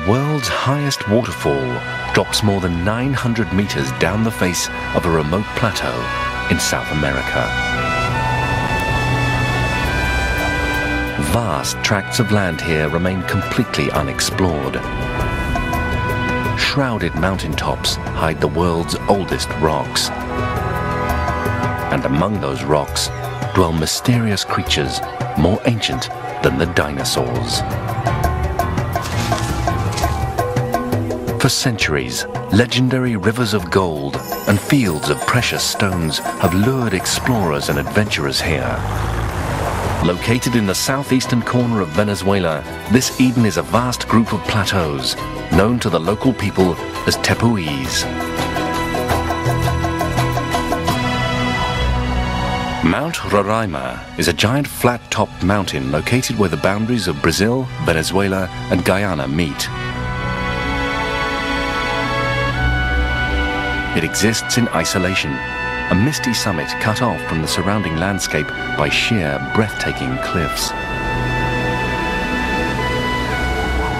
The world's highest waterfall drops more than 900 meters down the face of a remote plateau in South America. Vast tracts of land here remain completely unexplored. Shrouded mountaintops hide the world's oldest rocks. And among those rocks dwell mysterious creatures more ancient than the dinosaurs. For centuries, legendary rivers of gold and fields of precious stones have lured explorers and adventurers here. Located in the southeastern corner of Venezuela, this Eden is a vast group of plateaus, known to the local people as tepuis. Mount Roraima is a giant flat-topped mountain located where the boundaries of Brazil, Venezuela and Guyana meet. It exists in isolation, a misty summit cut off from the surrounding landscape by sheer, breathtaking cliffs.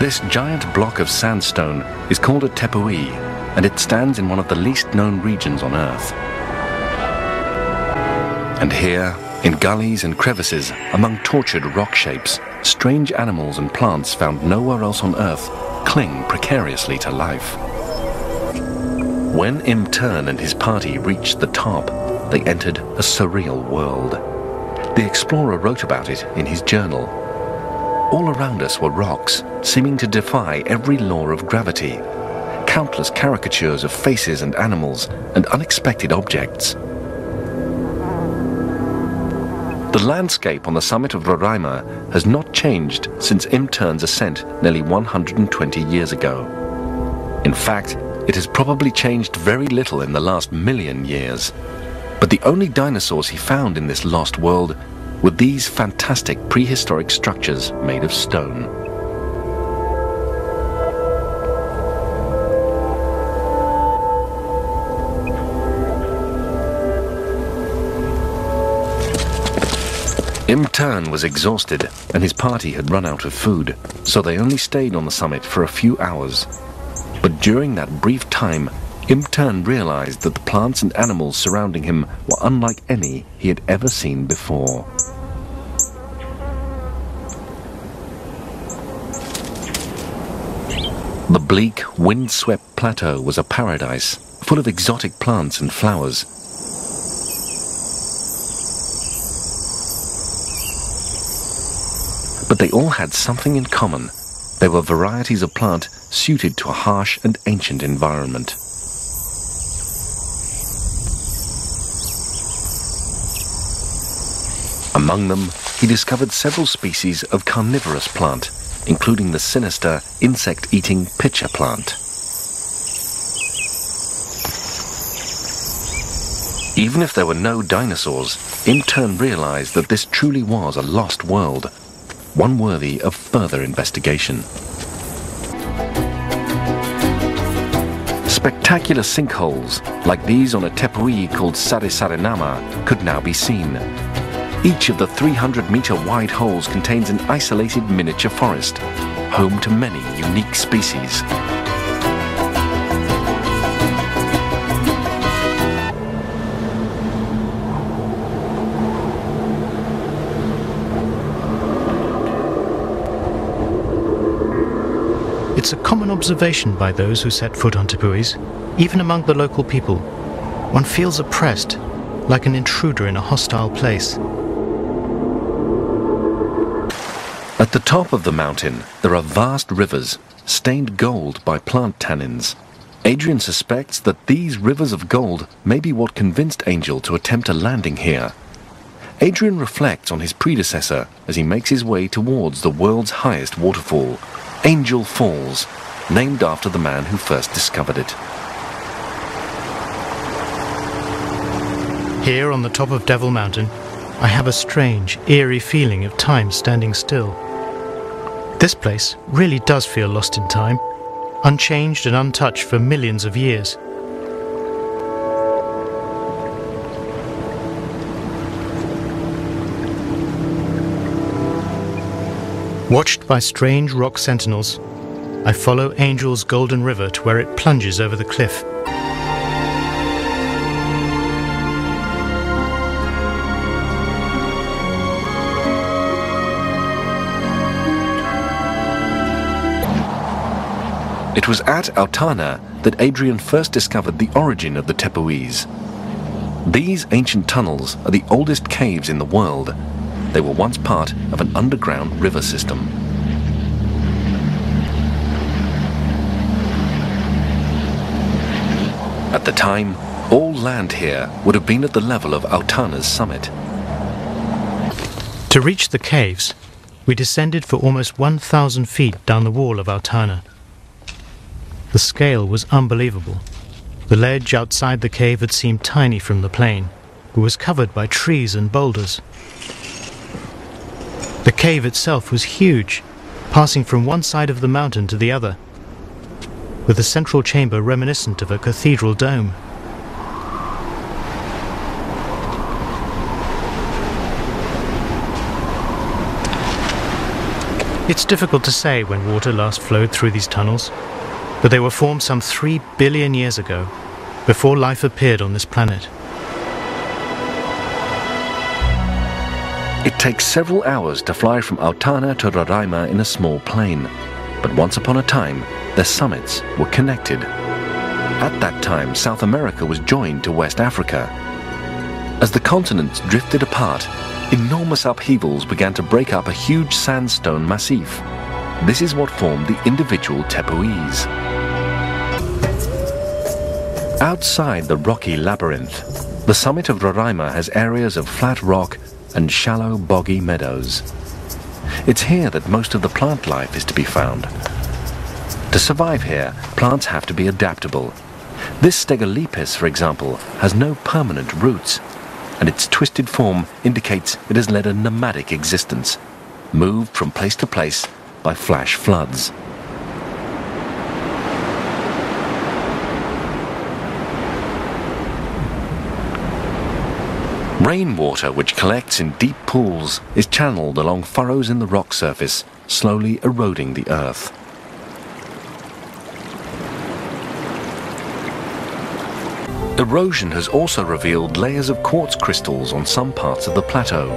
This giant block of sandstone is called a tepui, and it stands in one of the least known regions on Earth. And here, in gullies and crevices, among tortured rock shapes, strange animals and plants found nowhere else on Earth cling precariously to life. When Im Thurn and his party reached the top, they entered a surreal world. The explorer wrote about it in his journal. All around us were rocks, seeming to defy every law of gravity. Countless caricatures of faces and animals, and unexpected objects. The landscape on the summit of Roraima has not changed since Im Thurn's ascent nearly 120 years ago. In fact, it has probably changed very little in the last million years. But the only dinosaurs he found in this lost world were these fantastic prehistoric structures made of stone. Im Thurn was exhausted and his party had run out of food, so they only stayed on the summit for a few hours but during that brief time, Im Thurn realized that the plants and animals surrounding him were unlike any he had ever seen before. The bleak, wind-swept plateau was a paradise, full of exotic plants and flowers. But they all had something in common. They were varieties of plant suited to a harsh and ancient environment. Among them, he discovered several species of carnivorous plant, including the sinister insect-eating pitcher plant. Even if there were no dinosaurs, Im Thurn realized that this truly was a lost world, one worthy of further investigation. Spectacular sinkholes, like these on a tepui called Sarisariñama, could now be seen. Each of the 300-meter wide holes contains an isolated miniature forest, home to many unique species. Common observation by those who set foot on tepuis, even among the local people. One feels oppressed, like an intruder in a hostile place. At the top of the mountain, there are vast rivers, stained gold by plant tannins. Adrian suspects that these rivers of gold may be what convinced Angel to attempt a landing here. Adrian reflects on his predecessor as he makes his way towards the world's highest waterfall, Angel Falls, named after the man who first discovered it. Here on the top of Devil Mountain, I have a strange, eerie feeling of time standing still. This place really does feel lost in time, unchanged and untouched for millions of years. Watched by strange rock sentinels, I follow Angel's Golden River to where it plunges over the cliff. It was at Autana that Adrian first discovered the origin of the Tepuis. These ancient tunnels are the oldest caves in the world. They were once part of an underground river system. At the time, all land here would have been at the level of Autana's summit. To reach the caves, we descended for almost 1,000 feet down the wall of Autana. The scale was unbelievable. The ledge outside the cave had seemed tiny from the plain, but was covered by trees and boulders. The cave itself was huge, passing from one side of the mountain to the other with a central chamber reminiscent of a cathedral dome. It's difficult to say when water last flowed through these tunnels, but they were formed some three billion years ago, before life appeared on this planet. It takes several hours to fly from Autana to Roraima in a small plane, but once upon a time, their summits were connected. At that time, South America was joined to West Africa. As the continents drifted apart, enormous upheavals began to break up a huge sandstone massif. This is what formed the individual tepuis. Outside the rocky labyrinth, the summit of Roraima has areas of flat rock and shallow boggy meadows. It's here that most of the plant life is to be found. To survive here, plants have to be adaptable. This Stegolepis, for example, has no permanent roots, and its twisted form indicates it has led a nomadic existence, moved from place to place by flash floods. Rainwater, which collects in deep pools, is channeled along furrows in the rock surface, slowly eroding the earth. Erosion has also revealed layers of quartz crystals on some parts of the plateau.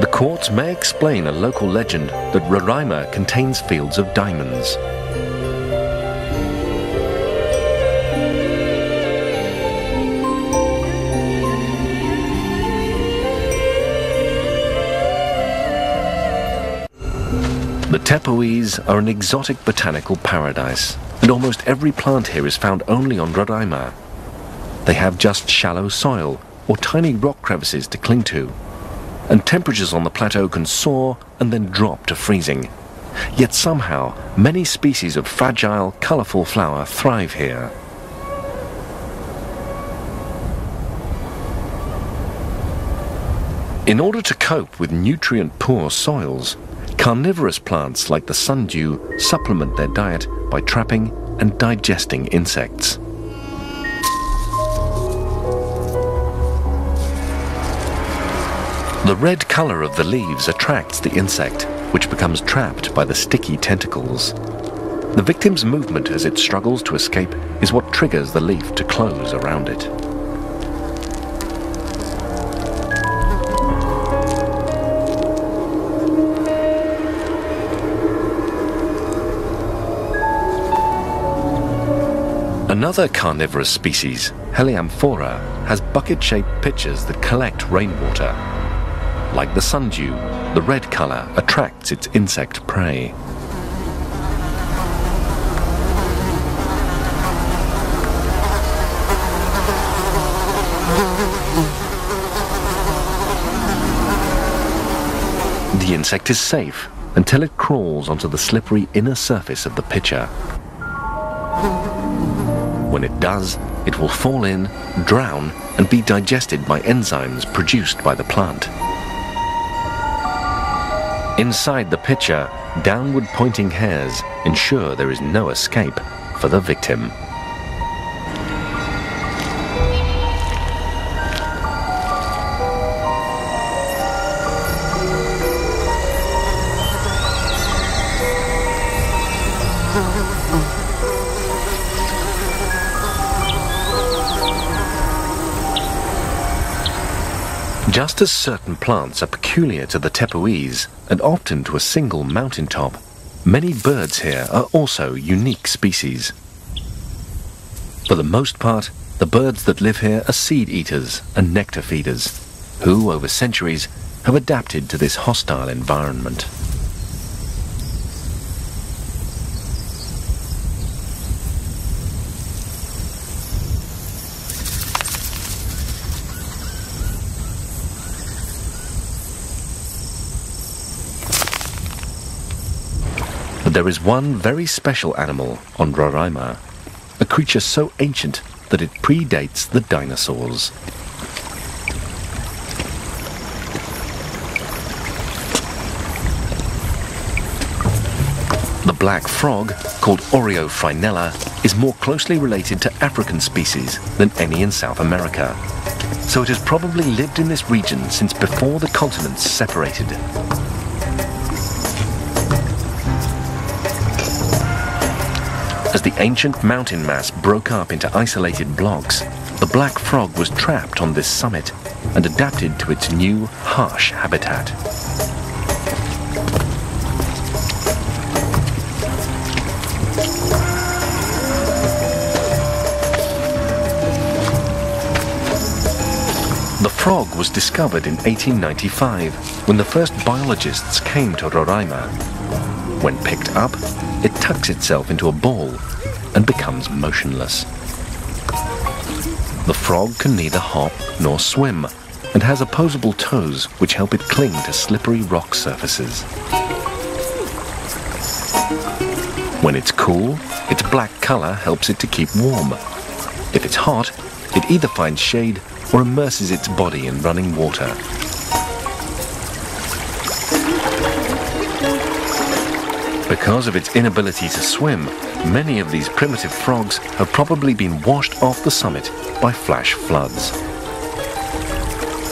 The quartz may explain a local legend that Roraima contains fields of diamonds. The Tepuis are an exotic botanical paradise, and almost every plant here is found only on Roraima. They have just shallow soil or tiny rock crevices to cling to. And temperatures on the plateau can soar and then drop to freezing. Yet somehow, many species of fragile, colourful flower thrive here. In order to cope with nutrient-poor soils, carnivorous plants like the sundew supplement their diet by trapping and digesting insects. The red color of the leaves attracts the insect, which becomes trapped by the sticky tentacles. The victim's movement as it struggles to escape is what triggers the leaf to close around it. Another carnivorous species, Heliamphora, has bucket-shaped pitchers that collect rainwater like the sundew, the red color attracts its insect prey. The insect is safe until it crawls onto the slippery inner surface of the pitcher. When it does, it will fall in, drown, and be digested by enzymes produced by the plant. Inside the pitcher, downward pointing hairs ensure there is no escape for the victim. Just as certain plants are peculiar to the Tepuis and often to a single mountaintop, many birds here are also unique species. For the most part, the birds that live here are seed eaters and nectar feeders, who, over centuries, have adapted to this hostile environment. There is one very special animal on Roraima, a creature so ancient that it predates the dinosaurs. The black frog, called Oreophrynella, is more closely related to African species than any in South America. So it has probably lived in this region since before the continents separated. As the ancient mountain mass broke up into isolated blocks, the black frog was trapped on this summit and adapted to its new, harsh habitat. The frog was discovered in 1895 when the first biologists came to Roraima. When picked up, it tucks itself into a ball and becomes motionless. The frog can neither hop nor swim and has opposable toes which help it cling to slippery rock surfaces. When it's cool, its black color helps it to keep warm. If it's hot, it either finds shade or immerses its body in running water. Because of its inability to swim, many of these primitive frogs have probably been washed off the summit by flash floods.